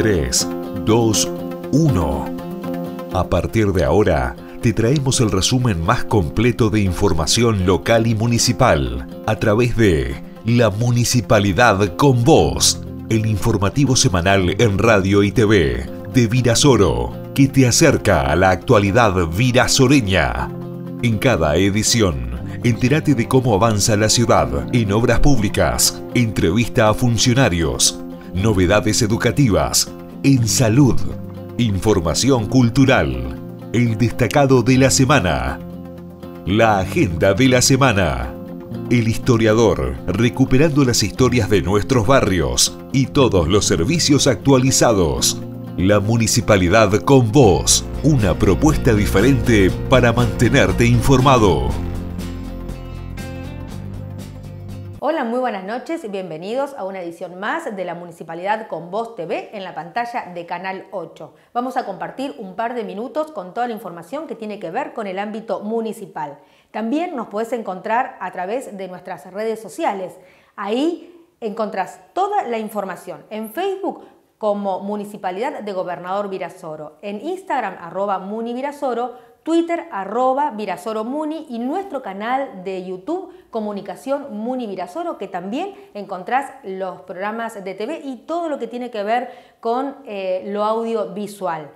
3, 2, 1. A partir de ahora, te traemos el resumen más completo de información local y municipal a través de La Municipalidad con Voz, el informativo semanal en radio y TV de Virasoro, que te acerca a la actualidad virasoreña. En cada edición, entérate de cómo avanza la ciudad en obras públicas, entrevista a funcionarios, novedades educativas, en salud, información cultural, el destacado de la semana, la agenda de la semana, el historiador recuperando las historias de nuestros barrios y todos los servicios actualizados. La municipalidad con vos, una propuesta diferente para mantenerte informado. Hola, muy buenas noches y bienvenidos a una edición más de la Municipalidad con Voz TV en la pantalla de Canal 8. Vamos a compartir un par de minutos con toda la información que tiene que ver con el ámbito municipal. También nos puedes encontrar a través de nuestras redes sociales. Ahí encontrás toda la información. En Facebook como Municipalidad de Gobernador Virasoro, en Instagram arroba munivirasoro, Twitter arroba Virasoro Muni y nuestro canal de YouTube Comunicación Muni Virasoro, que también encontrás los programas de TV y todo lo que tiene que ver con eh, lo audiovisual.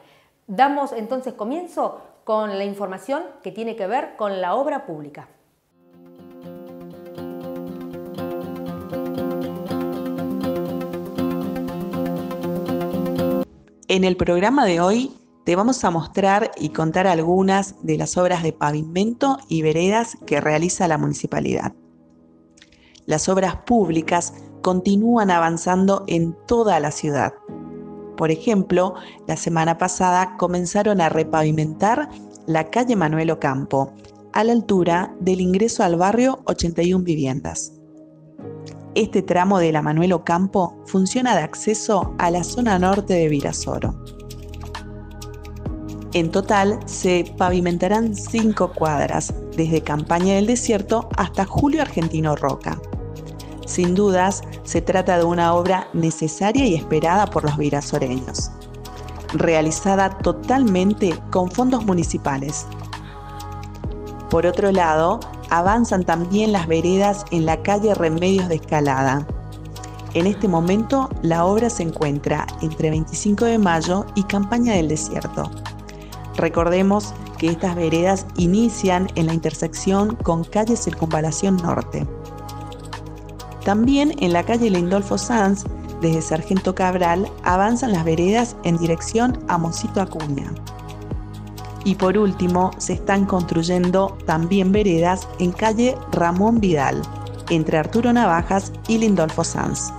Damos entonces comienzo con la información que tiene que ver con la obra pública. En el programa de hoy te vamos a mostrar y contar algunas de las obras de pavimento y veredas que realiza la municipalidad. Las obras públicas continúan avanzando en toda la ciudad. Por ejemplo, la semana pasada comenzaron a repavimentar la calle Manuel Ocampo, a la altura del ingreso al barrio 81 viviendas. Este tramo de la Manuel Ocampo funciona de acceso a la zona norte de Virasoro. En total se pavimentarán cinco cuadras, desde Campaña del Desierto hasta Julio Argentino Roca. Sin dudas, se trata de una obra necesaria y esperada por los virasoreños, realizada totalmente con fondos municipales. Por otro lado, avanzan también las veredas en la calle Remedios de Escalada. En este momento, la obra se encuentra entre 25 de mayo y Campaña del Desierto. Recordemos que estas veredas inician en la intersección con calle Circunvalación Norte. También en la calle Lindolfo Sanz, desde Sargento Cabral, avanzan las veredas en dirección a Mosito Acuña. Y por último, se están construyendo también veredas en calle Ramón Vidal, entre Arturo Navajas y Lindolfo Sanz.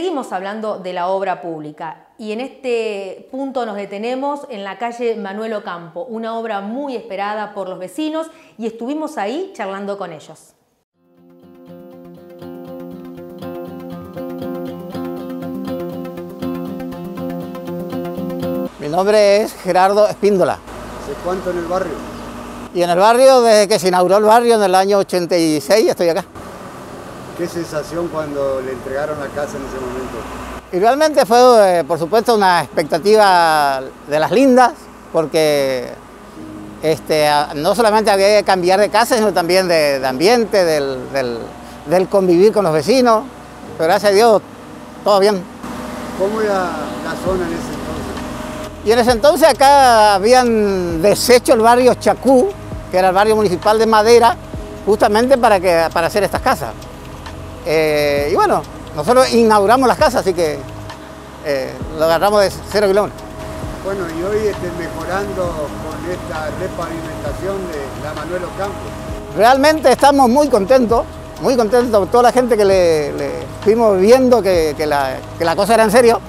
Seguimos hablando de la obra pública y en este punto nos detenemos en la calle Manuel Ocampo, una obra muy esperada por los vecinos y estuvimos ahí charlando con ellos. Mi nombre es Gerardo Espíndola. ¿Hace cuánto en el barrio? Y en el barrio, desde que se inauguró el barrio en el año 86, estoy acá. ¿Qué sensación cuando le entregaron la casa en ese momento? Y realmente fue, eh, por supuesto, una expectativa de las lindas, porque este, no solamente había que cambiar de casa, sino también de, ambiente, del, convivir con los vecinos. Pero gracias a Dios, todo bien. ¿Cómo era la zona en ese entonces? Y en ese entonces acá habían deshecho el barrio Chacú, que era el barrio municipal de Madera, justamente para, que, para hacer estas casas. Eh, y bueno, nosotros inauguramos las casas, así que eh, lo agarramos de cero kilómetros. Bueno, y hoy estén mejorando con esta repavimentación de la Manuel Ocampo. Realmente estamos muy contentos, muy contentos, toda la gente que le, fuimos viendo que, la, cosa era en serio,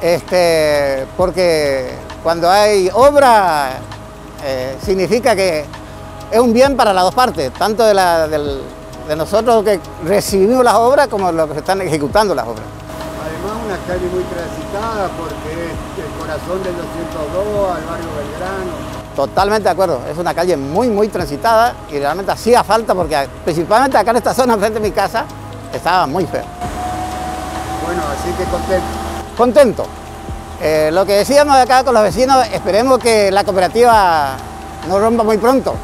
este, porque cuando hay obra eh, significa que es un bien para las dos partes, tanto de la, del, de nosotros que recibimos las obras como los que están ejecutando las obras. Además una calle muy transitada porque es el corazón del 202 al barrio Belgrano. Totalmente de acuerdo, es una calle muy, muy transitada y realmente hacía falta porque principalmente acá en esta zona, frente de mi casa, estaba muy feo. Bueno, así que contento. Contento. Eh, lo que decíamos acá con los vecinos, esperemos que la cooperativa no rompa muy pronto.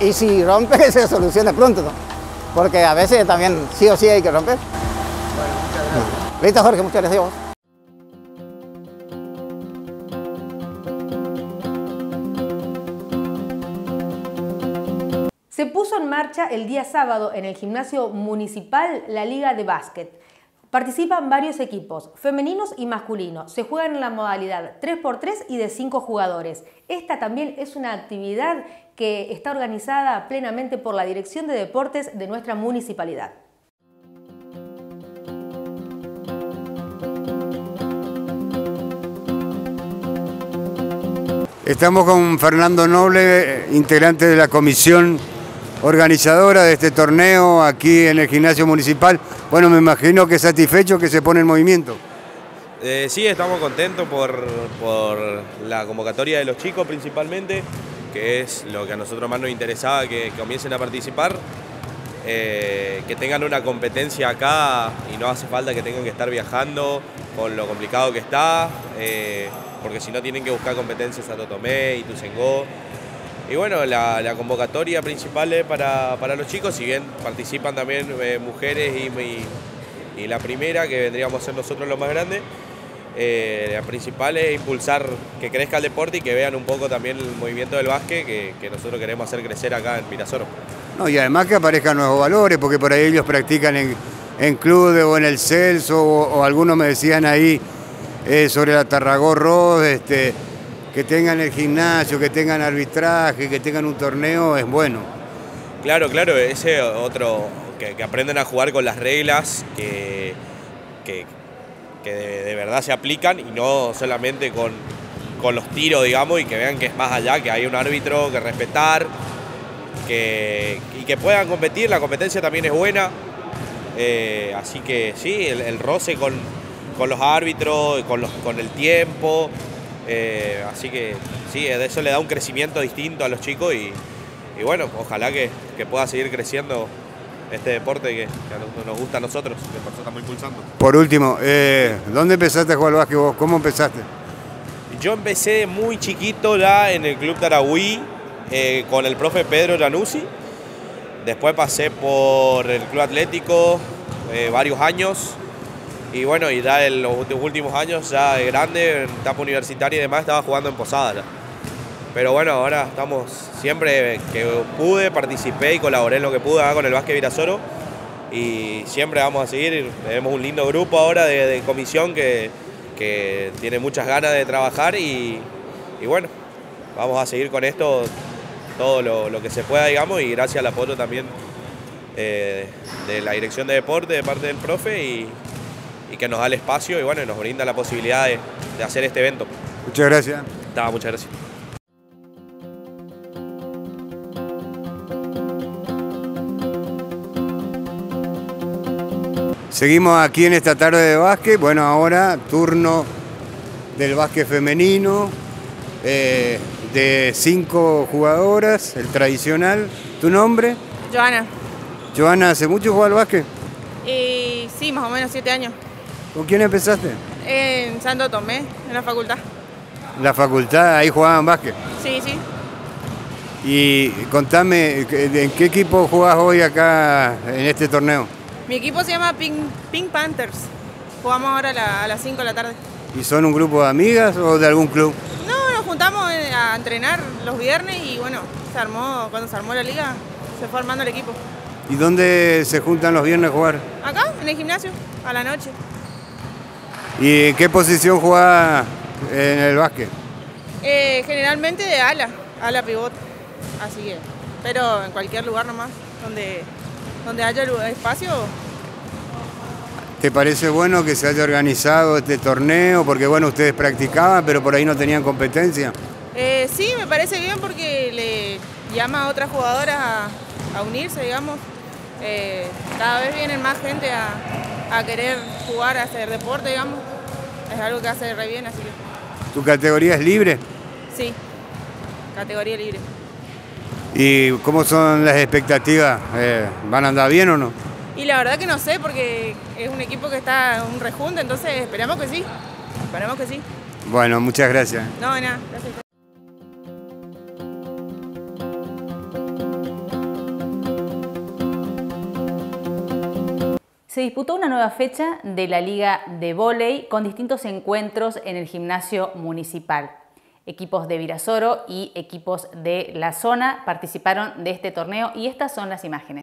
Y si rompe, se solucione pronto, ¿no? Porque a veces también sí o sí hay que romper. Bueno, gracias. Listo, Jorge, muchas gracias. Se puso en marcha el día sábado en el gimnasio municipal la Liga de Básquet. Participan varios equipos, femeninos y masculinos. Se juegan en la modalidad 3x3 y de 5 jugadores. Esta también es una actividad que está organizada plenamente por la Dirección de Deportes de nuestra municipalidad. Estamos con Fernando Noble, integrante de la comisión organizadora de este torneo aquí en el gimnasio municipal. Bueno, me imagino que satisfecho que se pone en movimiento. Eh, sí, estamos contentos por, por la convocatoria de los chicos principalmente, que es lo que a nosotros más nos interesaba, que, comiencen a participar, eh, que tengan una competencia acá y no hace falta que tengan que estar viajando con lo complicado que está, eh, porque si no tienen que buscar competencias a Totomé y Tuzengó. Y bueno, la, convocatoria principal es para, para, los chicos, si bien participan también eh, mujeres y, y, la primera, que vendríamos a ser nosotros los más grandes, eh, la principal es impulsar que crezca el deporte y que vean un poco también el movimiento del básquet que, que nosotros queremos hacer crecer acá en Mirasoro. No, y además que aparezcan nuevos valores, porque por ahí ellos practican en, en clubes o en el Celso, o, o algunos me decían ahí eh, sobre la Tarragó Ross, este, que tengan el gimnasio, que tengan arbitraje, que tengan un torneo, es bueno. Claro, claro, ese otro, que, que aprenden a jugar con las reglas, que, que, de, verdad se aplican y no solamente con, con los tiros, digamos, y que vean que es más allá, que hay un árbitro que respetar, que, y que puedan competir, la competencia también es buena, eh, así que sí, el, el roce con, con, los árbitros, con, los, con el tiempo, eh, así que sí, de eso le da un crecimiento distinto a los chicos y, y bueno, ojalá que, que, pueda seguir creciendo este deporte que, que, nos gusta a nosotros, que por eso estamos impulsando. Por último, eh, ¿dónde empezaste a jugar al básquet vos? ¿Cómo empezaste? Yo empecé muy chiquito ya en el Club Tarahui eh, con el profe Pedro Januzzi. Después pasé por el Club Atlético eh, varios años. Y bueno, y ya en los últimos años, ya de grande, en etapa universitaria y demás, estaba jugando en Posada. Pero bueno, ahora estamos, siempre que pude, participé y colaboré en lo que pude con el básquet Virasoro. Y siempre vamos a seguir, tenemos un lindo grupo ahora de, de comisión que, que, tiene muchas ganas de trabajar y, y, bueno, vamos a seguir con esto todo lo, lo, que se pueda, digamos, y gracias al apoyo también eh, de la dirección de deporte de parte del profe y, y, que nos da el espacio y bueno, nos brinda la posibilidad de, de hacer este evento. Muchas gracias. Está, muchas gracias. Seguimos aquí en esta tarde de básquet. Bueno, ahora turno del básquet femenino eh, de cinco jugadoras, el tradicional. ¿Tu nombre? Joana. Joana, ¿hace mucho jugar al básquet? Y sí, más o menos siete años. ¿Con quién empezaste? En Santo Tomé, en la facultad. ¿La facultad? ¿Ahí jugaban básquet? Sí, sí. Y contame, ¿en qué equipo jugás hoy acá en este torneo? Mi equipo se llama Pink, Pink Panthers. Jugamos ahora a, la, a las 5 de la tarde. ¿Y son un grupo de amigas o de algún club? No, nos juntamos a entrenar los viernes y bueno, se armó, cuando se armó la liga, se fue armando el equipo. ¿Y dónde se juntan los viernes a jugar? Acá, en el gimnasio, a la noche. ¿Y en qué posición jugás en el básquet? Eh, generalmente de ala, ala pivot. Así que, pero en cualquier lugar nomás, donde donde haya espacio. ¿Te parece bueno que se haya organizado este torneo? Porque bueno, ustedes practicaban, pero por ahí no tenían competencia. Eh, sí, me parece bien porque le llama a otras jugadoras a, a unirse, digamos. Eh, cada vez vienen más gente a, a, querer jugar, a hacer deporte, digamos. Es algo que hace re bien, así que... ¿Tu categoría es libre? Sí. categoría libre. ¿Y cómo son las expectativas? Eh, ¿Van a andar bien o no? Y la verdad que no sé, porque es un equipo que está un rejunte, entonces esperamos que sí. Esperamos que sí. Bueno, muchas gracias. No, nada, gracias. Se disputó una nueva fecha de la Liga de Voley con distintos encuentros en el gimnasio municipal. Equipos de Virasoro y equipos de la zona participaron de este torneo y estas son las imágenes.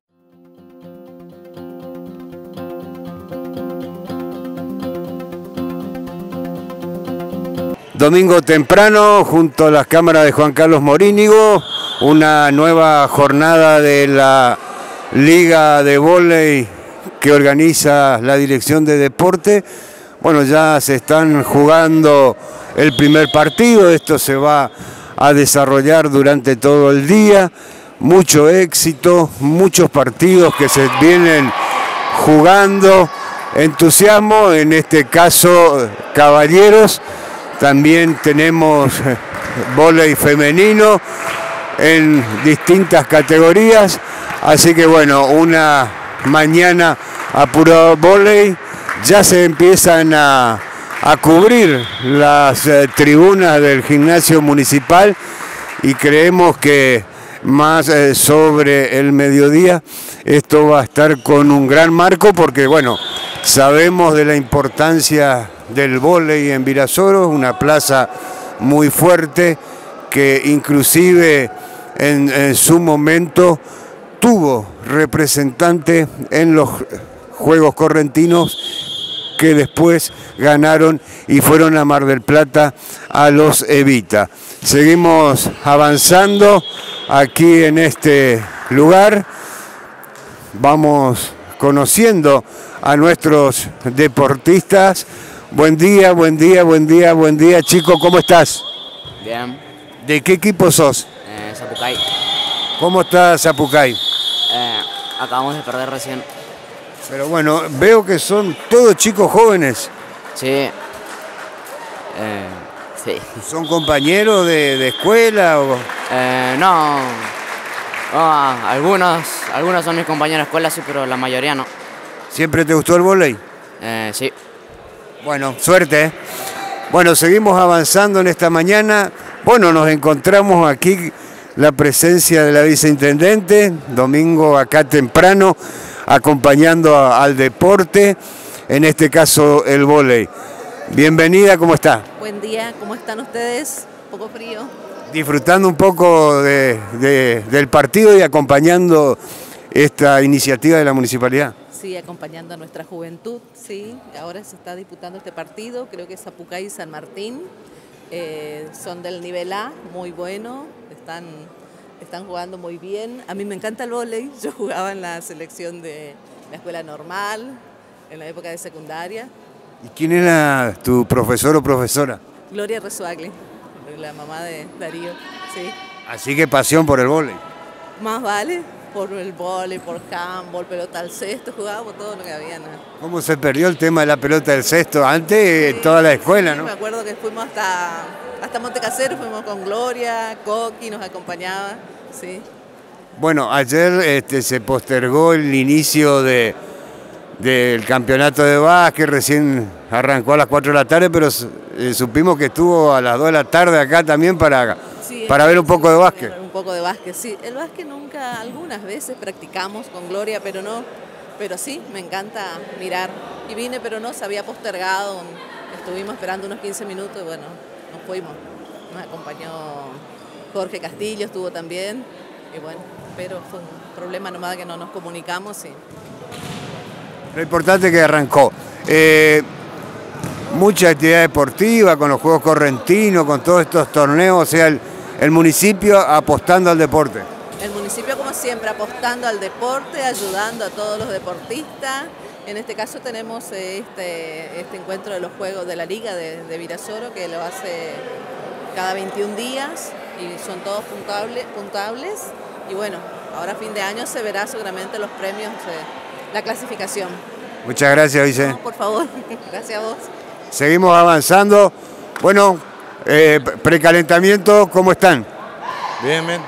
Domingo temprano, junto a las cámaras de Juan Carlos Morínigo, una nueva jornada de la Liga de Voley que organiza la Dirección de Deporte. Bueno, ya se están jugando el primer partido, esto se va a desarrollar durante todo el día. Mucho éxito, muchos partidos que se vienen jugando, entusiasmo, en este caso caballeros también tenemos volei femenino en distintas categorías. Así que bueno, una mañana a puro volei. Ya se empiezan a, cubrir las eh, tribunas del gimnasio municipal y creemos que más eh, sobre el mediodía esto va a estar con un gran marco porque bueno, sabemos de la importancia del vóley en Virasoro, una plaza muy fuerte que inclusive en, su momento tuvo representante en los Juegos Correntinos que después ganaron y fueron a Mar del Plata a los Evita. Seguimos avanzando aquí en este lugar. Vamos conociendo a nuestros deportistas Buen día, buen día, buen día, buen día, chico, ¿cómo estás? Bien. ¿De qué equipo sos? Eh, Zapucay. ¿Cómo está Zapucay? Acabamos de perder recién. Pero bueno, veo que son todos chicos jóvenes. Sí. Eh, sí. ¿Son compañeros de, escuela o...? Eh, no. algunos, algunos son mis compañeros de escuela, sí, pero la mayoría no. ¿Siempre te gustó el volei? Eh, sí. Bueno, suerte. ¿eh? Bueno, seguimos avanzando en esta mañana. Bueno, nos encontramos aquí la presencia de la viceintendente, domingo acá temprano, acompañando al deporte, en este caso el vóley. Bienvenida, ¿cómo está? Buen día, ¿cómo están ustedes? Un poco frío. Disfrutando un poco del partido y acompañando esta iniciativa de la municipalidad sí, acompañando a nuestra juventud, sí. Ahora se está disputando este partido, creo que es Apucay y San Martín. Eh, son del nivel A, muy bueno, están, están jugando muy bien. A mí me encanta el vóley, yo jugaba en la selección de la escuela normal, en la época de secundaria. ¿Y quién era tu profesor o profesora? Gloria Resuagle, la mamá de Darío, sí. Así que pasión por el vóley. Más vale, por el vóley, por handball, pelota al cesto, jugábamos todo lo que había. ¿Cómo se perdió el tema de la pelota del cesto? Antes toda la escuela, ¿no? Me acuerdo que fuimos hasta, hasta Montecasero, fuimos con Gloria, Coqui nos acompañaba, sí. Bueno, ayer este, se postergó el inicio de, del campeonato de básquet, recién arrancó a las 4 de la tarde, pero eh, supimos que estuvo a las 2 de la tarde acá también para, para ver un poco de básquet poco de básquet, sí. El básquet nunca, algunas veces practicamos con Gloria, pero no, pero sí, me encanta mirar. Y vine, pero no, se había postergado, estuvimos esperando unos 15 minutos y bueno, nos fuimos. Nos acompañó Jorge Castillo, estuvo también, y bueno, pero fue un problema nomás que no nos comunicamos y... Lo importante que arrancó. Eh, mucha actividad deportiva con los Juegos Correntinos, con todos estos torneos, o sea, el, el municipio apostando al deporte. El municipio, como siempre, apostando al deporte, ayudando a todos los deportistas. En este caso tenemos este, este encuentro de los Juegos de la Liga de, de Virasoro, que lo hace cada 21 días y son todos puntables, puntables. Y bueno, ahora a fin de año se verá seguramente los premios, de la clasificación. Muchas gracias, Vice. por favor, gracias a vos. Seguimos avanzando. Bueno, eh, precalentamiento, ¿cómo están? Bien, bien.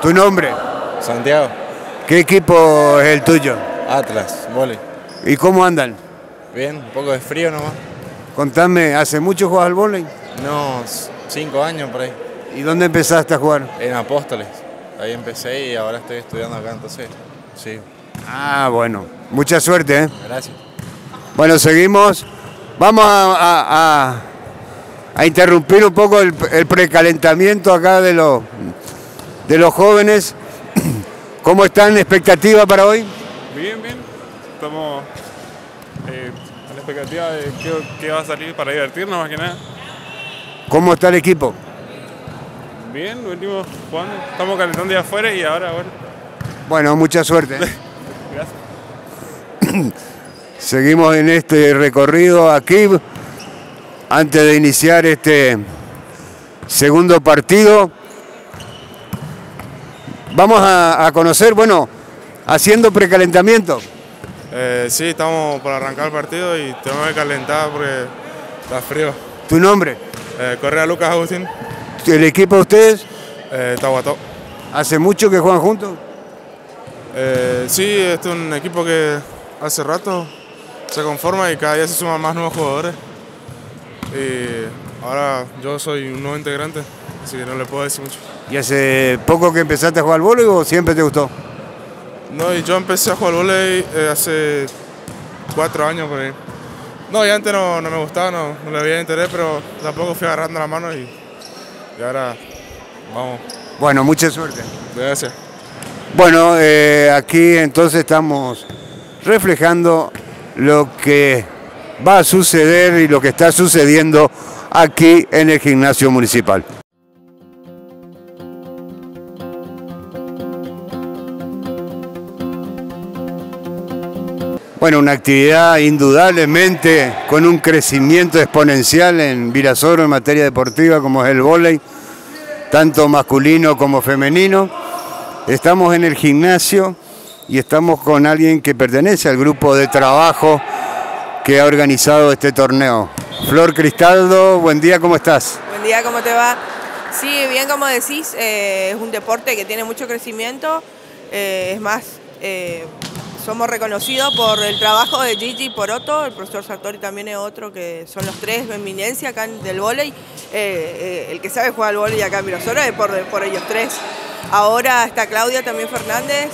¿Tu nombre? Santiago. ¿Qué equipo es el tuyo? Atlas, vole. ¿Y cómo andan? Bien, un poco de frío nomás. Contame, ¿hace mucho juegas al vóley? No, cinco años por ahí. ¿Y dónde empezaste a jugar? En Apóstoles. Ahí empecé y ahora estoy estudiando acá, entonces, sí. Ah, bueno. Mucha suerte, ¿eh? Gracias. Bueno, seguimos. Vamos a, a- a- a interrumpir un poco el, el precalentamiento acá de los, de los jóvenes. ¿Cómo están? ¿Expectativa para hoy? Bien, bien. Estamos eh, a la expectativa de qué, qué va a salir para divertirnos más que nada. ¿Cómo está el equipo? Bien, venimos jugando. Estamos calentando ya afuera y ahora, bueno. Bueno, mucha suerte. ¿eh? Gracias. Seguimos en este recorrido aquí. Antes de iniciar este segundo partido, vamos a, a conocer, bueno, haciendo precalentamiento. Eh, sí, estamos por arrancar el partido y tenemos que calentar porque está frío. ¿Tu nombre? Eh, Correa Lucas Agustín, ¿El equipo de ustedes? eh, Tahuató. ¿Hace mucho que juegan juntos? Eh, sí, este es un equipo que hace rato se conforma y cada día se suman más nuevos jugadores. Y ahora yo soy un nuevo integrante, así que no le puedo decir mucho. ¿Y hace poco que empezaste a jugar al vóley o siempre te gustó? No, y yo empecé a jugar volei eh, hace cuatro años por ahí. No, y antes no, no me gustaba, no, no le había interés, pero tampoco fui agarrando la mano y, y ahora vamos. Bueno, mucha suerte. Gracias. Bueno, eh, aquí entonces estamos reflejando lo que va a suceder y lo que está sucediendo aquí en el gimnasio municipal. Bueno, una actividad indudablemente con un crecimiento exponencial en Virasoro en materia deportiva como es el vóley, tanto masculino como femenino. Estamos en el gimnasio y estamos con alguien que pertenece al grupo de trabajo que ha organizado este torneo. Flor Cristaldo, buen día, ¿cómo estás? Buen día, ¿cómo te va? Sí, bien como decís, eh, es un deporte que tiene mucho crecimiento. eh, es más, eh, somos reconocidos por el trabajo de Gigi Poroto, el profesor Sartori también es otro, que son los tres eminencia acá del vóley. Eh, eh, el que sabe jugar al vóley acá en Virasoro es por, ellos tres. Ahora está Claudia también Fernández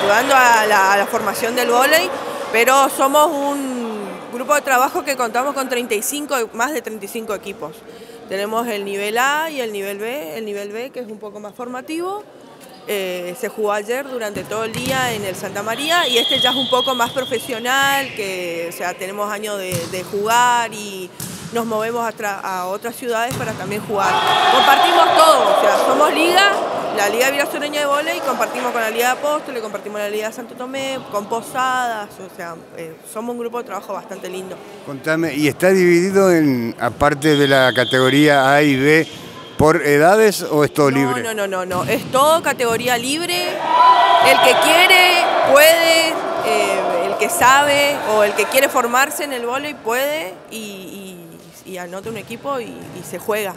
ayudando a la, a la formación del vóley, pero somos un grupo de trabajo que contamos con 35, más de 35 equipos. Tenemos el nivel A y el nivel B, el nivel B que es un poco más formativo. Eh, se jugó ayer durante todo el día en el Santa María y este ya es un poco más profesional, que o sea, tenemos años de, de jugar y nos movemos a, tra- a otras ciudades para también jugar. Compartimos todo, o sea, somos liga, la Liga Virasoreña de Volei, compartimos con la Liga de Apóstoles, compartimos la Liga de Santo Tomé, con Posadas, o sea, eh, somos un grupo de trabajo bastante lindo. Contame, ¿y está dividido en, aparte de la categoría A y B, por edades o es todo libre? No, no, no, no, es todo categoría libre. El que quiere, puede, eh, el que sabe o el que quiere formarse en el vóley puede y, y- anota un equipo y, se juega.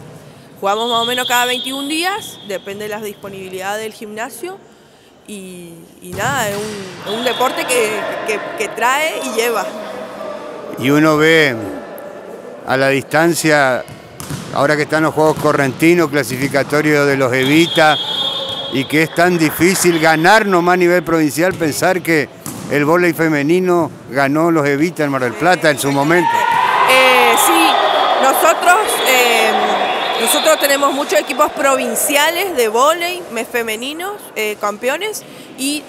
Jugamos más o menos cada 21 días, depende de la disponibilidad del gimnasio. Y, nada, es un, deporte que, que- trae y lleva. Y uno ve a la distancia, ahora que están los Juegos Correntinos, clasificatorios de los Evita, y que es tan difícil ganar nomás a nivel provincial, pensar que el vóley femenino ganó los Evita en Mar del Plata en su momento. Eh, sí, nosotros, eh, nosotros tenemos muchos equipos provinciales de vóley me- femeninos, eh, campeones, y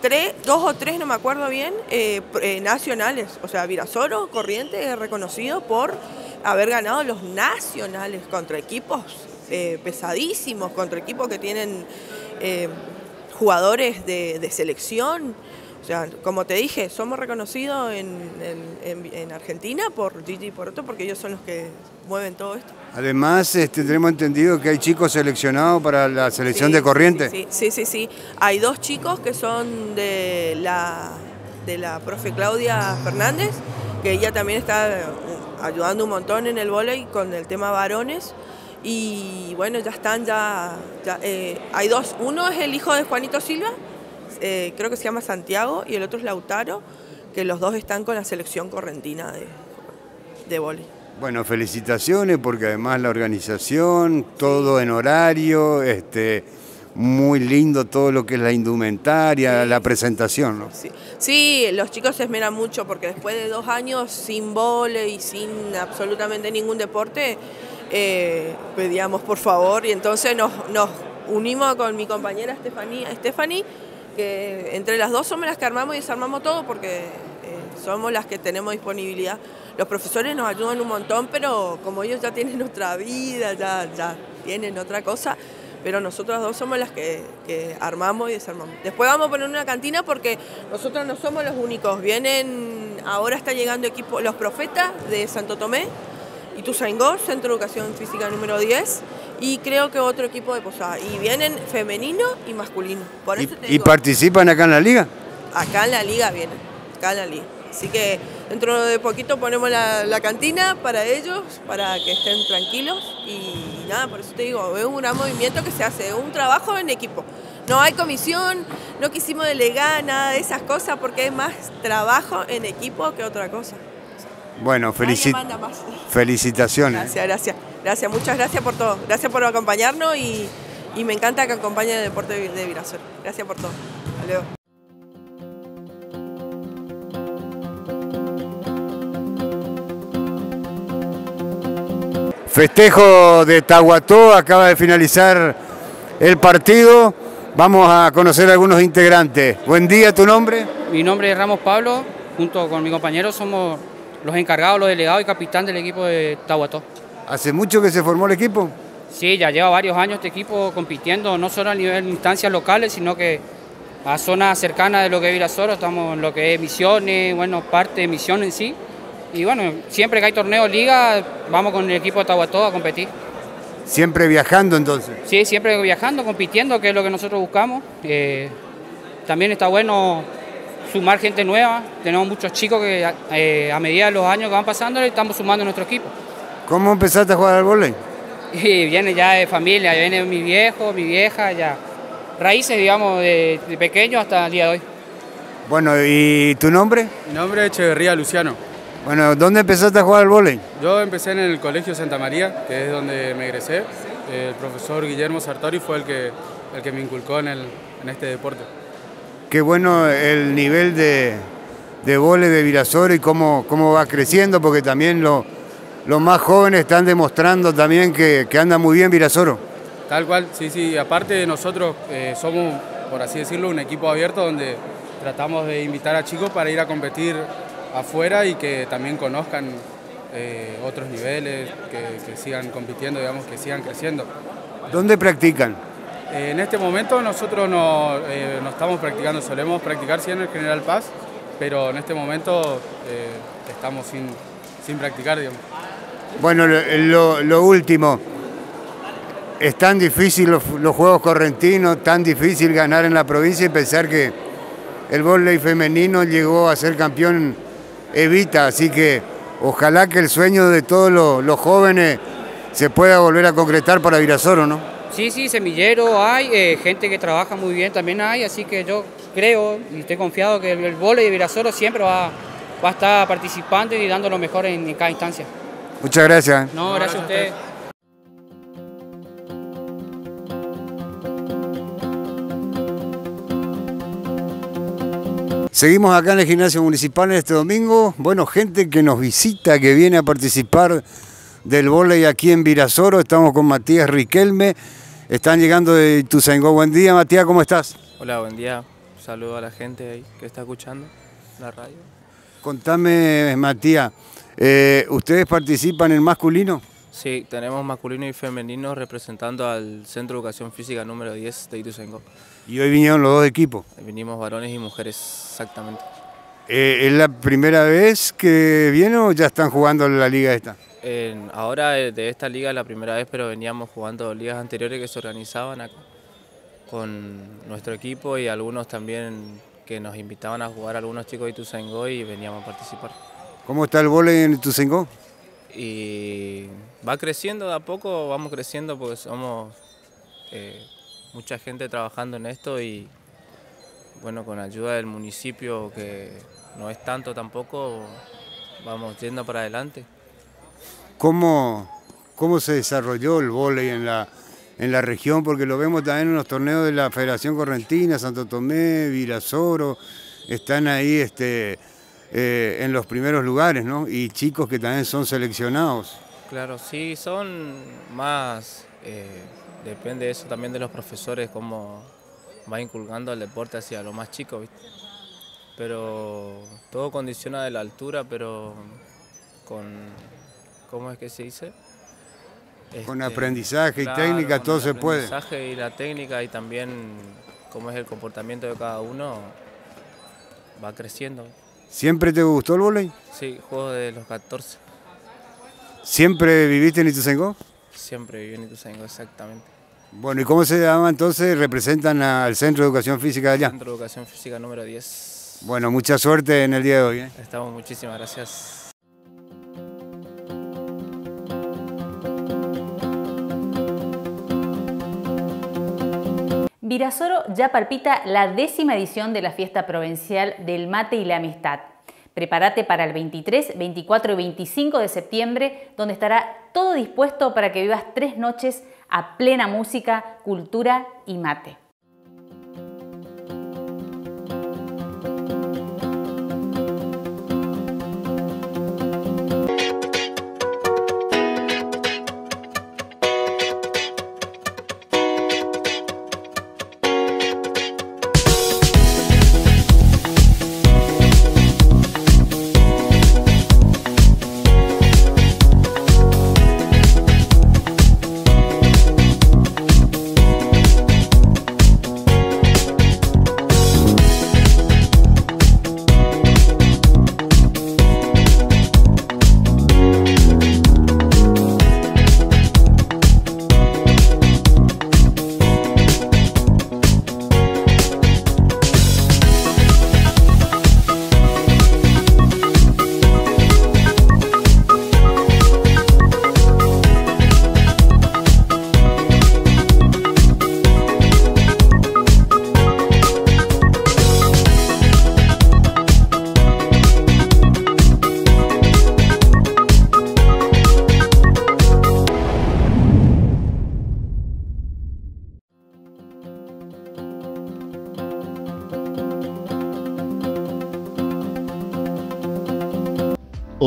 tres, dos o tres, no me acuerdo bien, eh, eh, nacionales. O sea, Virasoro, Corriente, es reconocido por haber ganado los nacionales contra equipos pesadísimos, contra equipos que tienen jugadores de selección. O sea, como te dije, somos reconocidos en, en- en- en Argentina por Gigi y por otro, porque ellos son los que mueven todo esto. Además, este, tenemos entendido que hay chicos seleccionados para la selección Sí, de Corriente. Sí, sí, sí, sí. Hay dos chicos que son de la, de la profe Claudia Fernández, que ella también está uh, ayudando un montón en el vóley con el tema varones. Y bueno, ya están, ya, ya, eh, hay dos. Uno es el hijo de Juanito Silva, eh, creo que se llama Santiago, y el otro es Lautaro, que los dos están con la selección correntina de, de vóley. Bueno, felicitaciones porque además la organización, todo en horario, este, muy lindo todo lo que es la indumentaria, la presentación, ¿no? Sí. sí, los chicos se esmeran mucho porque después de dos años sin vóley y sin absolutamente ningún deporte, eh, pedíamos por favor y entonces nos, nos unimos con mi compañera Stephanie, Stephanie, que entre las dos somos las que armamos y desarmamos todo porque eh, somos las que tenemos disponibilidad. Los profesores nos ayudan un montón, pero como ellos ya tienen otra vida, ya, ya tienen otra cosa, pero nosotros dos somos las que, que, armamos y desarmamos. Después vamos a poner una cantina porque nosotros no somos los únicos. Vienen, ahora está llegando equipo, los profetas de Santo Tomé, Ituzaingó, Centro de Educación Física número 10, y creo que otro equipo de Posada. Y vienen femenino y masculino. Por ¿Y, ¿Y participan acá en la liga? Acá en la liga vienen, acá en la liga. Así que dentro de poquito ponemos la, la, cantina para ellos, para que estén tranquilos y nada, por eso te digo, es un gran movimiento que se hace, un trabajo en equipo. No hay comisión, no quisimos delegar nada de esas cosas porque hay más trabajo en equipo que otra cosa. Bueno, felici felicitaciones. Gracias, gracias. Gracias, muchas gracias por todo. Gracias por acompañarnos y, y me encanta que acompañe el deporte de Virasol. Gracias por todo. Adiós. Festejo de Tahuató, acaba de finalizar el partido. Vamos a conocer a algunos integrantes. Buen día, ¿tu nombre? Mi nombre es Ramos Pablo, junto con mi compañero somos los encargados, los delegados y capitán del equipo de Tahuató. ¿Hace mucho que se formó el equipo? Sí, ya lleva varios años este equipo compitiendo, no solo a nivel de instancias locales, sino que a zonas cercanas de lo que es Virasoro, estamos en lo que es Misiones, bueno, parte de Misiones en sí. Y bueno, siempre que hay torneos, liga, vamos con el equipo de Tahuató a competir. ¿Siempre viajando entonces? Sí, siempre viajando, compitiendo, que es lo que nosotros buscamos. Eh, también está bueno sumar gente nueva. Tenemos muchos chicos que eh, a medida de los años que van pasando estamos sumando a nuestro equipo. ¿Cómo empezaste a jugar al vóley? Y viene ya de familia, viene mi viejo, mi vieja, ya raíces, digamos, de, de pequeño hasta el día de hoy. Bueno, ¿y tu nombre? Mi nombre es Echeverría Luciano. Bueno, ¿dónde empezaste a jugar al vóley? Yo empecé en el Colegio Santa María, que es donde me egresé. El profesor Guillermo Sartori fue el que, el que me inculcó en, el, en este deporte. Qué bueno el nivel de, de vóley de Virasoro y cómo, cómo va creciendo, porque también lo, los más jóvenes están demostrando también que, que anda muy bien Virasoro. Tal cual, sí, sí. Aparte nosotros eh, somos, por así decirlo, un equipo abierto donde tratamos de invitar a chicos para ir a competir afuera y que también conozcan eh, otros niveles, que, que, sigan compitiendo, digamos, que sigan creciendo. ¿Dónde practican? Eh, en este momento nosotros no, eh, no, estamos practicando, solemos practicar sí en el General Paz, pero en este momento estamos sin, sin practicar, digamos. Bueno, lo, lo último, es tan difícil los, los, juegos correntinos, tan difícil ganar en la provincia y pensar que el voleibol femenino llegó a ser campeón Evita, así que ojalá que el sueño de todos los, los jóvenes se pueda volver a concretar para Virasoro, ¿no? Sí, sí, semillero hay, eh, gente que trabaja muy bien también hay, así que yo creo y estoy confiado que el, el voleibol de Virasoro siempre va, va a estar participando y dando lo mejor en, en cada instancia. Muchas gracias. No, gracias a usted. Seguimos acá en el gimnasio municipal en este domingo. Bueno, gente que nos visita, que viene a participar del vóley aquí en Virasoro. Estamos con Matías Riquelme. Están llegando de Ituzaingó. Buen día, Matías, ¿cómo estás? Hola, buen día. Saludo a la gente ahí que está escuchando la radio. Contame, Matías, eh, ¿ustedes participan en masculino? Sí, tenemos masculino y femenino representando al Centro de Educación Física número 10 de Ituzaingó. ¿Y hoy vinieron los dos equipos? Vinimos varones y mujeres, exactamente. Eh, ¿Es la primera vez que vienen o ya están jugando en la liga esta? Eh, ahora de esta liga es la primera vez, pero veníamos jugando ligas anteriores que se organizaban acá con nuestro equipo y algunos también que nos invitaban a jugar algunos chicos de Ituzaingó y veníamos a participar. ¿Cómo está el vóley en Ituzaingó? y va creciendo de a poco, vamos creciendo porque somos eh, mucha gente trabajando en esto y bueno, con ayuda del municipio que no es tanto tampoco, vamos yendo para adelante. ¿Cómo, cómo se desarrolló el vóley en la, en la región? Porque lo vemos también en los torneos de la Federación Correntina, Santo Tomé, Virasoro, están ahí este, eh, en los primeros lugares, ¿no? Y chicos que también son seleccionados. Claro, sí, son más, eh, depende eso también de los profesores, cómo va inculcando el deporte hacia lo más chico, ¿viste? Pero todo condiciona de la altura, pero con, ¿cómo es que se dice? Con Este, aprendizaje y claro, técnica todo el se puede. aprendizaje y la técnica y también cómo es el comportamiento de cada uno, va creciendo. ¿Siempre te gustó el vóley? Sí, juego de los 14. ¿Siempre viviste en Ituzaingó? Siempre viví en Ituzaingó, exactamente. Bueno, ¿y cómo se llama entonces? ¿Representan al Centro de Educación Física de allá? Centro de Educación Física número 10. Bueno, mucha suerte en el día de hoy. ¿eh? Estamos, muchísimas gracias. Virasoro ya palpita la décima edición de la fiesta provincial del mate y la amistad. Prepárate para el 23, 24 y 25 de septiembre, donde estará todo dispuesto para que vivas tres noches a plena música, cultura y mate.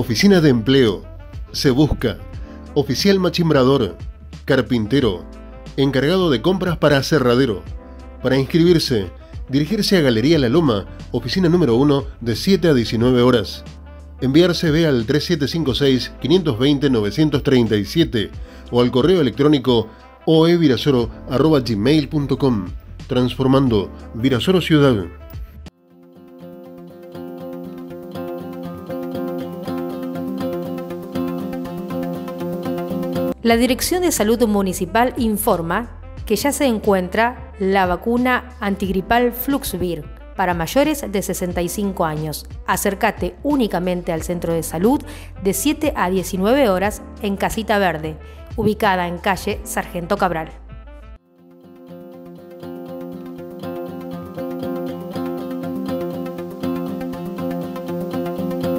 Oficina de Empleo. Se busca. Oficial machimbrador. Carpintero. Encargado de compras para aserradero. Para inscribirse, dirigirse a Galería La Loma, oficina número 1, de 7 a 19 horas. Enviar CV al 3756-520-937 o al correo electrónico oevirasoro.gmail.com Transformando Virasoro Ciudad. La Dirección de Salud Municipal informa que ya se encuentra la vacuna antigripal Fluxvir para mayores de 65 años. Acércate únicamente al centro de salud de 7 a 19 horas en Casita Verde, ubicada en calle Sargento Cabral.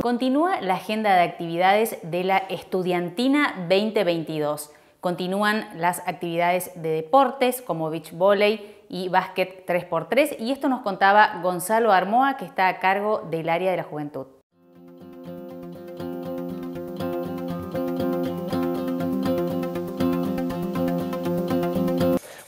Continúa la agenda de actividades de la Estudiantina 2022. Continúan las actividades de deportes como beach volley y básquet 3x3 y esto nos contaba Gonzalo Armoa que está a cargo del área de la juventud.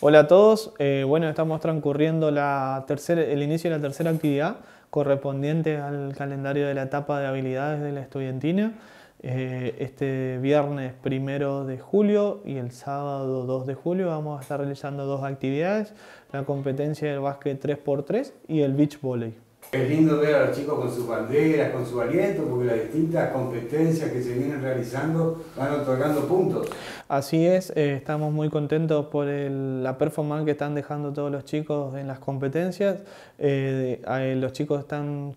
Hola a todos, eh, bueno, estamos transcurriendo el inicio de la tercera actividad correspondiente al calendario de la etapa de habilidades de la estudiantina. Eh, este viernes primero de julio y el sábado 2 de julio vamos a estar realizando dos actividades, la competencia del básquet 3x3 y el beach volley. Es lindo ver a los chicos con sus banderas, con su aliento, porque las distintas competencias que se vienen realizando van otorgando puntos. Así es, eh, estamos muy contentos por el- la performance que están dejando todos los chicos en las competencias. Eh, eh, los chicos están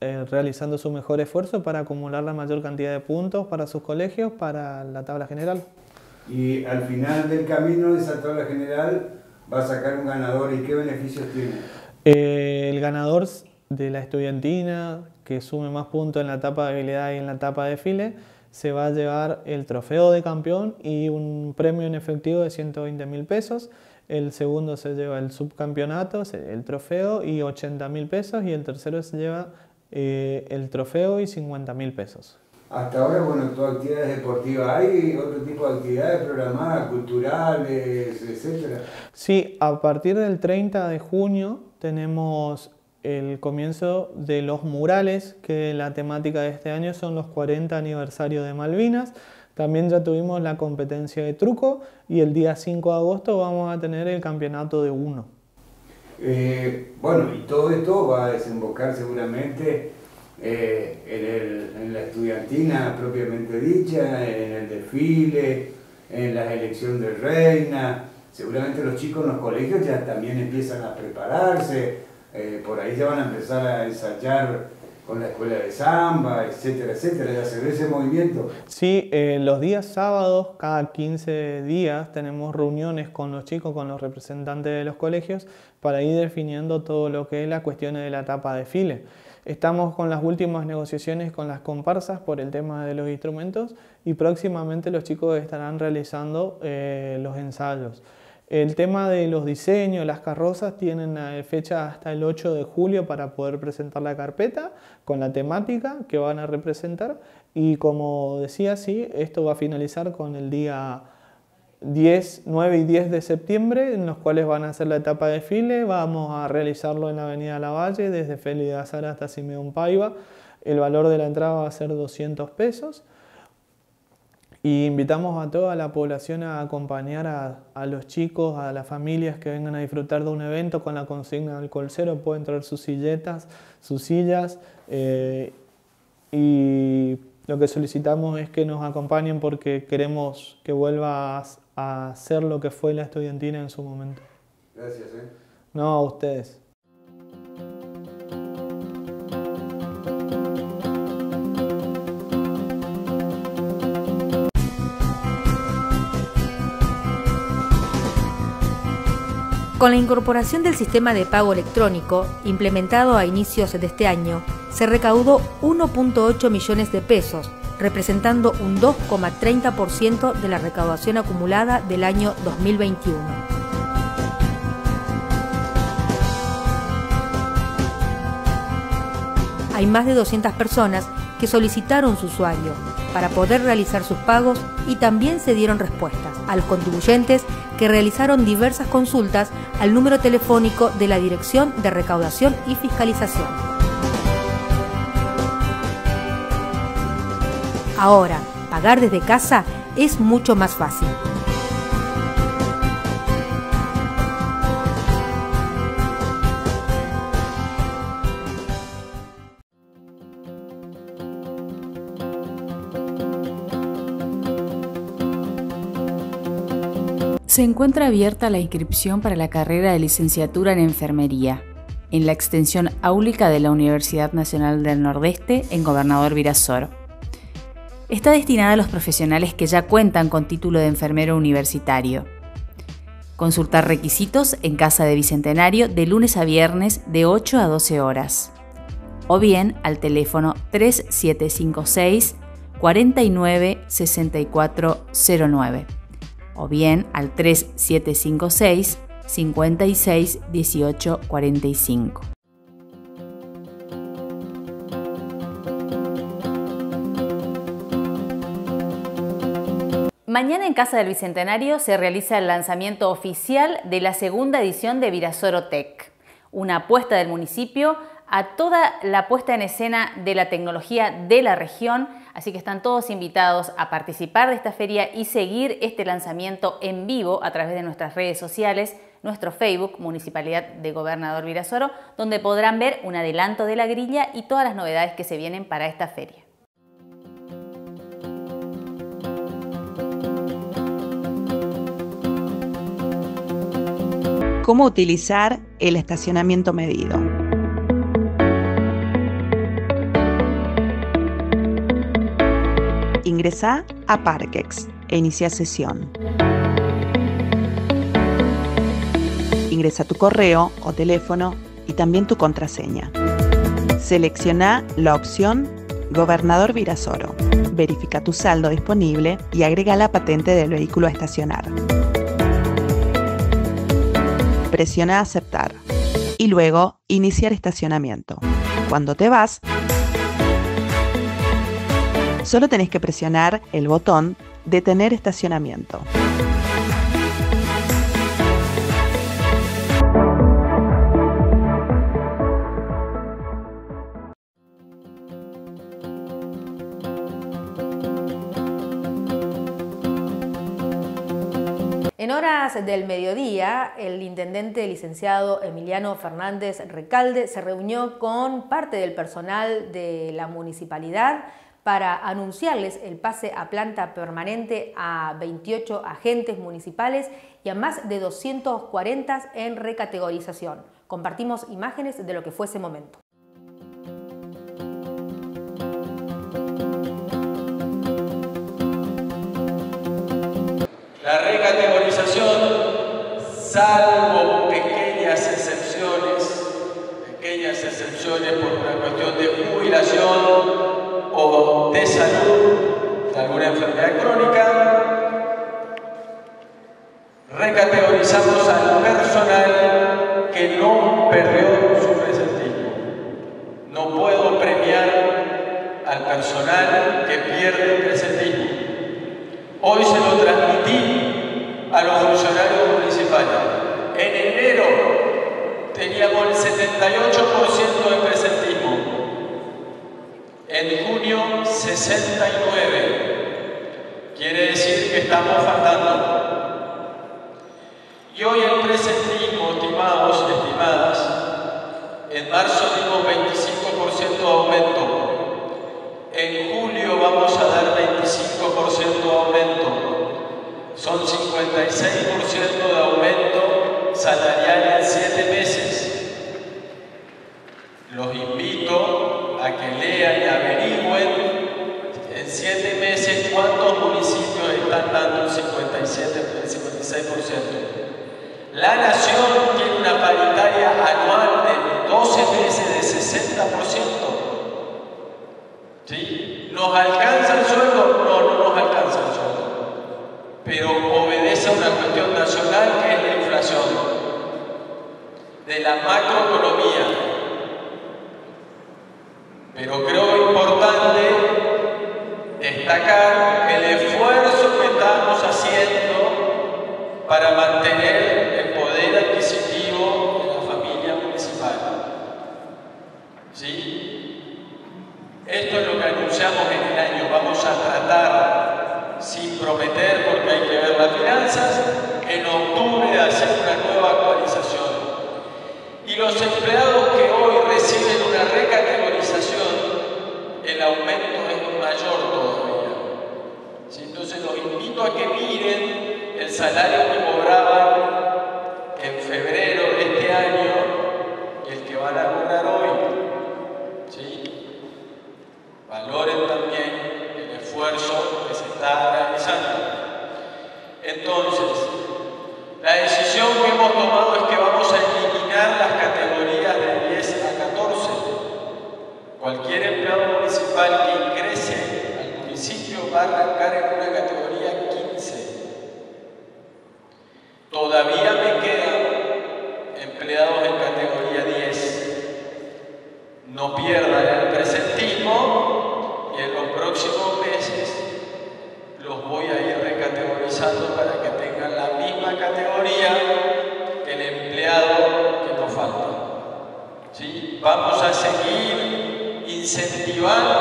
eh, realizando su mejor esfuerzo para acumular la mayor cantidad de puntos para sus colegios para la tabla general. Y al final del camino de esa tabla general va a sacar un ganador y qué beneficios tiene. Eh, el ganador de la estudiantina que sume más puntos en la etapa de habilidad y en la etapa de file se va a llevar el trofeo de campeón y un premio en efectivo de 120 mil pesos. El segundo se lleva el subcampeonato, el trofeo y 80 mil pesos. Y el tercero se lleva eh, el trofeo y 50 mil pesos. Hasta ahora, bueno, todas actividades deportivas, ¿hay otro tipo de actividades programadas, culturales, etcétera? Sí, a partir del 30 de junio tenemos el comienzo de los murales, que la temática de este año son los 40 aniversarios de Malvinas. También ya tuvimos la competencia de truco y el día 5 de agosto vamos a tener el campeonato de uno. Eh, bueno, y todo esto va a desembocar seguramente eh, en, la estudiantina propiamente dicha, en el desfile, en la elección de reina. Seguramente los chicos en los colegios ya también empiezan a prepararse, eh, por ahí ya van a empezar a ensayar con la escuela de samba, etcétera, etcétera, ya se ve ese movimiento. Sí, eh, los días sábados, cada 15 días, tenemos reuniones con los chicos, con los representantes de los colegios, para ir definiendo todo lo que es la cuestión de la etapa de file. Estamos con las últimas negociaciones con las comparsas por el tema de los instrumentos y próximamente los chicos estarán realizando eh, los ensayos. El tema de los diseños, las carrozas, tienen fecha hasta el 8 de julio para poder presentar la carpeta con la temática que van a representar. Y como decía, sí, esto va a finalizar con el día 10, 9 y 10 de septiembre, en los cuales van a hacer la etapa de file. Vamos a realizarlo en la Avenida Lavalle, desde Félix de Azar hasta Simeón Paiva. El valor de la entrada va a ser 200 pesos. Y invitamos a toda la población a acompañar a, los chicos, a las familias que vengan a disfrutar de un evento con la consigna del colcero. Pueden traer sus silletas, sus sillas. Eh, y lo que solicitamos es que nos acompañen porque queremos que vuelva a, a ser lo que fue la estudiantina en su momento. Gracias. ¿eh? No, a ustedes. Con la incorporación del sistema de pago electrónico, implementado a inicios de este año, se recaudó 1.8 millones de pesos, representando un 2,30% de la recaudación acumulada del año 2021. Hay más de 200 personas que solicitaron su usuario para poder realizar sus pagos y también se dieron respuestas a los contribuyentes que realizaron diversas consultas al número telefónico de la Dirección de Recaudación y Fiscalización. Ahora, pagar desde casa es mucho más fácil. Se encuentra abierta la inscripción para la carrera de licenciatura en enfermería en la extensión áulica de la Universidad Nacional del Nordeste en Gobernador Virasoro. Está destinada a los profesionales que ya cuentan con título de enfermero universitario. Consultar requisitos en Casa de Bicentenario de lunes a viernes de 8 a 12 horas. O bien al teléfono 3756 49 6409 o bien al 3756 56 18 45. Mañana en Casa del Bicentenario se realiza el lanzamiento oficial de la segunda edición de Virasoro Tech, una apuesta del municipio a toda la puesta en escena de la tecnología de la región Así que están todos invitados a participar de esta feria y seguir este lanzamiento en vivo a través de nuestras redes sociales, nuestro Facebook, Municipalidad de Gobernador Virasoro, donde podrán ver un adelanto de la grilla y todas las novedades que se vienen para esta feria. ¿Cómo utilizar el estacionamiento medido? Ingresa a Parkex e inicia sesión. Ingresa tu correo o teléfono y también tu contraseña. Selecciona la opción Gobernador Virasoro. Verifica tu saldo disponible y agrega la patente del vehículo a estacionar. Presiona Aceptar y luego Iniciar estacionamiento. Cuando te vas, solo tenés que presionar el botón Detener estacionamiento. En horas del mediodía, el intendente licenciado Emiliano Fernández Recalde se reunió con parte del personal de la municipalidad para anunciarles el pase a planta permanente a 28 agentes municipales y a más de 240 en recategorización. Compartimos imágenes de lo que fue ese momento. La recategorización, salvo pequeñas excepciones, pequeñas excepciones por una cuestión de jubilación o de salud de alguna enfermedad crónica, recategorizamos al personal que no perdió su presentismo. No puedo premiar al personal que pierde el presentismo. Hoy se lo transmití a los funcionarios municipales. En enero teníamos el 78% de presentismo. En junio, 69. Quiere decir que estamos faltando. Y hoy el presentismo, estimados estimadas, en marzo dimos 25% de aumento. En julio vamos a dar 25% de aumento. Son 56% de aumento salarial en 7 meses. Los invito a que lean y averigüen en 7 meses cuántos municipios están dando el 57, el 56%. La Nación tiene una paritaria anual de 12 meses de 60%. ¿Sí? ¿Nos alcanza el sueldo? No, no nos alcanza el sueldo. Pero obedece a una cuestión nacional que es la inflación, de la macroeconomía. ¿Sí? Esto es lo que anunciamos en el año. Vamos a tratar, sin prometer porque hay que ver las finanzas, en octubre de hacer una nueva actualización. Y los empleados que hoy reciben una recategorización, el aumento es mayor todavía. Entonces los invito a que miren el salario que cobraban en febrero de este año y el que van a cobrar hoy. ¿Sí? Valoren también el esfuerzo que se está realizando. Entonces, la decisión que hemos tomado es que vamos a eliminar las categorías de 10 a 14. Cualquier empleado municipal que ingrese al municipio va a arrancar en una categoría 15. Todavía me quedan empleados en categoría 10. No pierdan el presentismo y en los próximos meses los voy a ir recategorizando para que tengan la misma categoría que el empleado que nos falta. ¿Sí? Vamos a seguir incentivando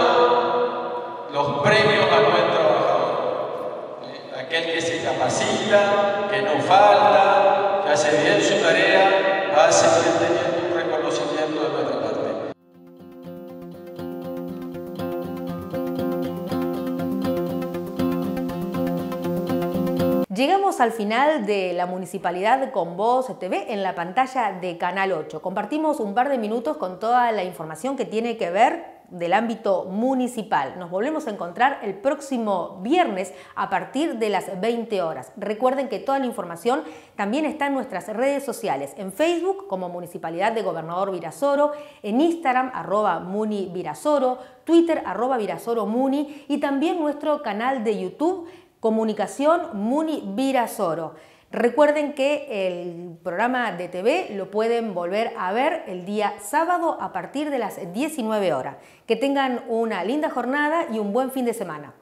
los premios a buen trabajador. ¿Sí? Aquel que se capacita, que no falta, que hace bien su tarea, va a seguir teniendo un reconocimiento de nuestra parte. Llegamos al final de la Municipalidad con Voz TV en la pantalla de Canal 8. Compartimos un par de minutos con toda la información que tiene que ver del ámbito municipal. Nos volvemos a encontrar el próximo viernes a partir de las 20 horas. Recuerden que toda la información también está en nuestras redes sociales, en Facebook como Municipalidad de Gobernador Virasoro, en Instagram arroba Muni Virasoro, Twitter arroba Virasoro Muni y también nuestro canal de YouTube Comunicación Muni Virasoro. Recuerden que el programa de TV lo pueden volver a ver el día sábado a partir de las 19 horas. Que tengan una linda jornada y un buen fin de semana.